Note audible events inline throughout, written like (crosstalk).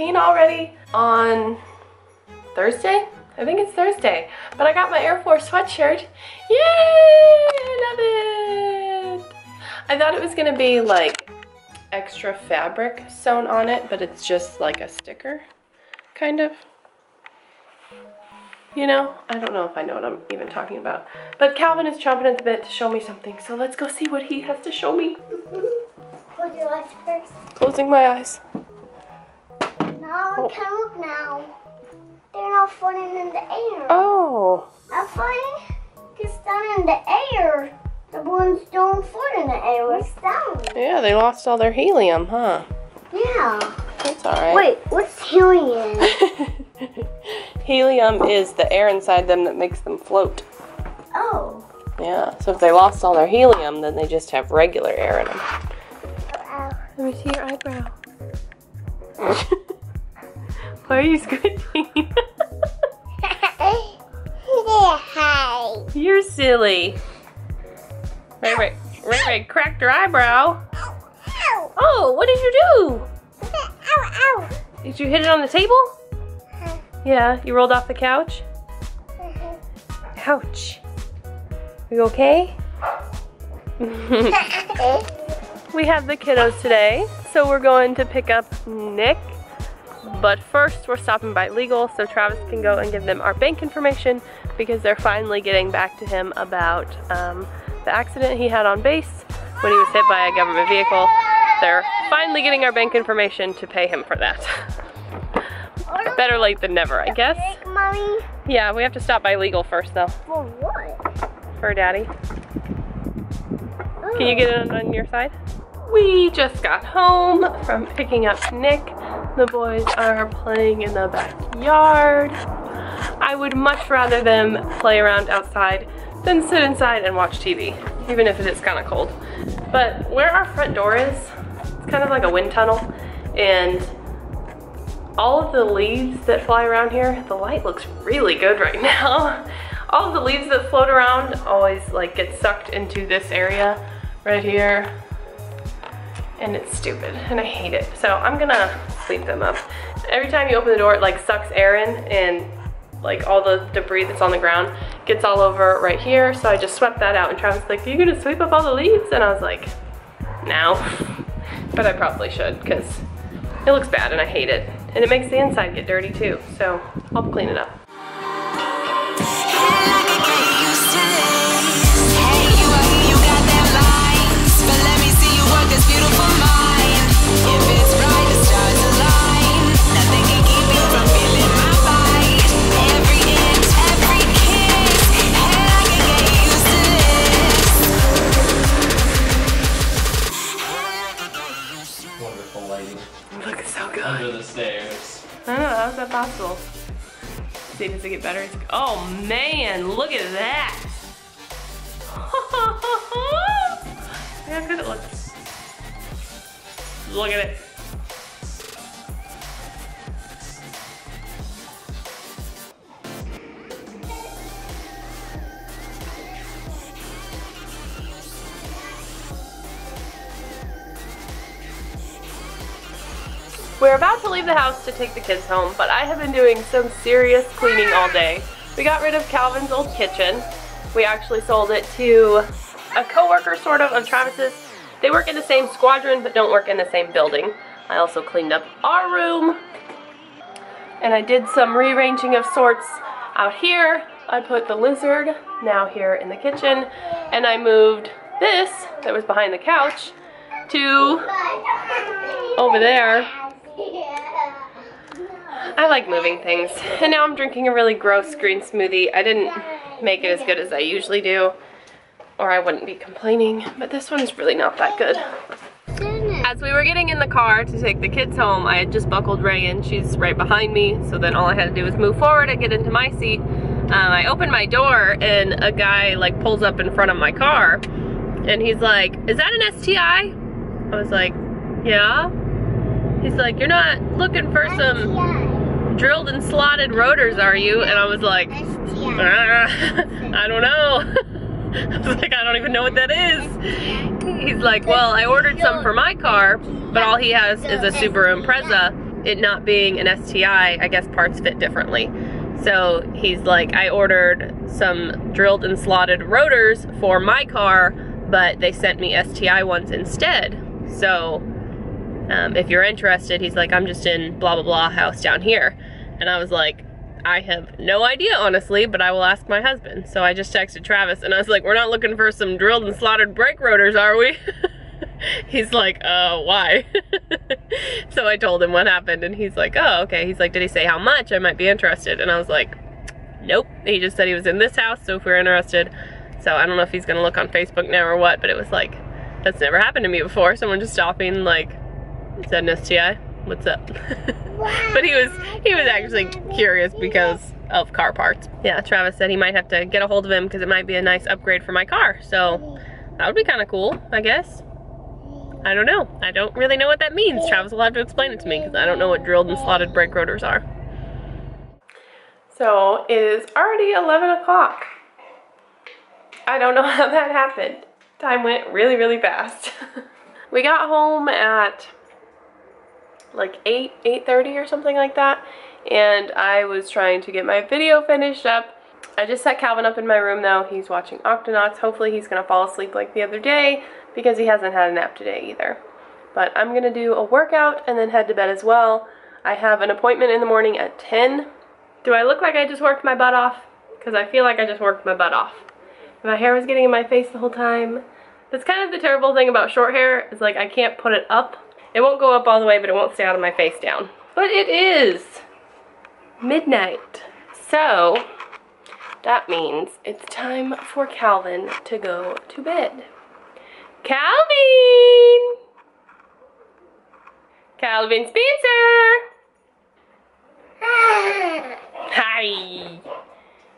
morning. It's 10:17 already on Thursday. I think it's Thursday. But I got my Air Force sweatshirt. Yay! I love it. I thought it was gonna be like extra fabric sewn on it, but it's just like a sticker, kind of. You know, I don't know if I know what I'm even talking about. But Calvin is chomping at the bit to show me something, so let's go see what he has to show me. Close your eyes first. Closing my eyes. No, oh. can look now. They're not floating in the air. Oh. Not floating? It's down in the air. The ones don't float in the air. It's down. Yeah, they lost all their helium, huh? Yeah. That's alright. Wait, what's helium? (laughs) (laughs) helium is the air inside them that makes them float. Oh. Yeah, so if they lost all their helium, then they just have regular air in them. Oh, Let me see your eyebrow. (laughs) Why are you squinting? Hi. You're silly. Ray Ray, Ray Ray cracked her eyebrow. Oh, what did you do? Ow, ow. Did you hit it on the table? Yeah, you rolled off the couch? Mm-hmm. Ouch. Are you okay? (laughs) (laughs) we have the kiddos today, so we're going to pick up Nick. But first, we're stopping by Legal so Travis can go and give them our bank information because they're finally getting back to him about um, the accident he had on base when he was hit by a government vehicle. They're finally getting our bank information to pay him for that. (laughs) Better late than never, I guess. Yeah, we have to stop by legal first though. For what? For daddy. Can you get it on your side? We just got home from picking up Nick. The boys are playing in the backyard. I would much rather them play around outside than sit inside and watch TV, even if it is kind of cold. But where our front door is, it's kind of like a wind tunnel, and all of the leaves that fly around here, the light looks really good right (laughs) now. all of the leaves that float around always like get sucked into this area right here. And it's stupid, and I hate it. So I'm gonna clean them up. Every time you open the door, it like sucks air in, and like all the debris that's on the ground gets all over right here. So I just swept that out, and Travis like, are you gonna sweep up all the leaves? And I was like, no. (laughs) but I probably should, because it looks bad and I hate it. And it makes the inside get dirty too, so I'll clean it up. Possible? See, does it get better? Oh man, look at that! Look how good it looks. Look at it. We're about to leave the house to take the kids home, but I have been doing some serious cleaning all day. We got rid of Calvin's old kitchen. We actually sold it to a coworker sort of of Travis's. They work in the same squadron but don't work in the same building. I also cleaned up our room and I did some rearranging of sorts out here. I put the lizard now here in the kitchen and I moved this that was behind the couch to over there I like moving things. And now I'm drinking a really gross green smoothie. I didn't make it as good as I usually do, or I wouldn't be complaining, but this one's really not that good. As we were getting in the car to take the kids home, I had just buckled Ray in. She's right behind me, so then all I had to do was move forward and get into my seat. Um, I opened my door and a guy like pulls up in front of my car and he's like, is that an STI? I was like, yeah. He's like, you're not looking for some drilled and slotted rotors, are you? And I was like, ah, I don't know. (laughs) I was like, I don't even know what that is. he's like, well, I ordered some for my car, but all he has is a Subaru Impreza. It not being an STI, I guess parts fit differently. So he's like, I ordered some drilled and slotted rotors for my car, but they sent me STI ones instead. So um, if you're interested, he's like, I'm just in blah blah blah house down here. And I was like, I have no idea, honestly, but I will ask my husband. So I just texted Travis and I was like, we're not looking for some drilled and slotted brake rotors, are we? (laughs) he's like, uh, why? (laughs) so I told him what happened and he's like, oh, okay. He's like, did he say how much? I might be interested. And I was like, nope. He just said he was in this house, so if we're interested. So I don't know if he's gonna look on Facebook now or what, but it was like, that's never happened to me before. Someone just stopping like, said an STI what's up? (laughs) but he was he was actually curious because of car parts. Yeah, Travis said he might have to get a hold of him because it might be a nice upgrade for my car. So that would be kind of cool, I guess. I don't know. I don't really know what that means. Travis will have to explain it to me because I don't know what drilled and slotted brake rotors are. So it is already 11 o'clock. I don't know (laughs) how that happened. Time went really, really fast. (laughs) we got home at like 8, 8.30 or something like that. And I was trying to get my video finished up. I just set Calvin up in my room though. He's watching Octonauts. Hopefully he's going to fall asleep like the other day because he hasn't had a nap today either. But I'm going to do a workout and then head to bed as well. I have an appointment in the morning at 10. Do I look like I just worked my butt off? Because I feel like I just worked my butt off. My hair was getting in my face the whole time. That's kind of the terrible thing about short hair is like I can't put it up it won't go up all the way, but it won't stay out of my face down. But it is midnight. So that means it's time for Calvin to go to bed. Calvin! Calvin Spencer! (laughs) Hi!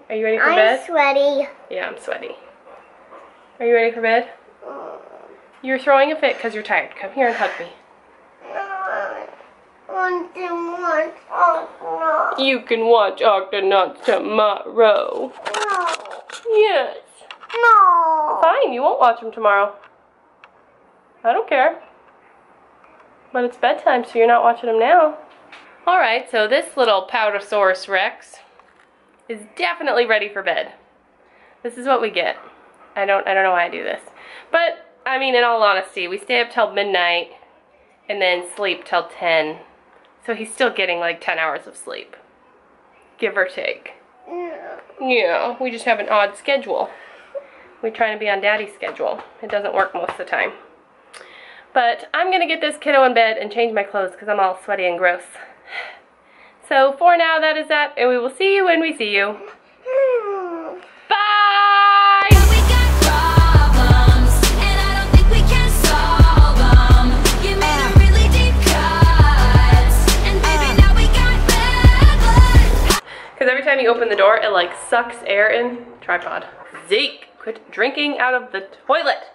Are you ready for I'm bed? I'm sweaty. Yeah, I'm sweaty. Are you ready for bed? Mm. You're throwing a fit because you're tired. Come here and hug me. You can watch Octonauts tomorrow. No. Yes. No. Fine, you won't watch them tomorrow. I don't care. But it's bedtime, so you're not watching them now. Alright, so this little Powdersaurus Rex is definitely ready for bed. This is what we get. I don't I don't know why I do this. But I mean in all honesty, we stay up till midnight and then sleep till 10 so he's still getting like 10 hours of sleep. Give or take. Yeah. Yeah, we just have an odd schedule. We try to be on daddy's schedule. It doesn't work most of the time. But I'm going to get this kiddo in bed and change my clothes because I'm all sweaty and gross. (sighs) So for now, that is that, and we will see you when we see you. You open the door, it like sucks air in. Tripod. Zeke, quit drinking out of the toilet.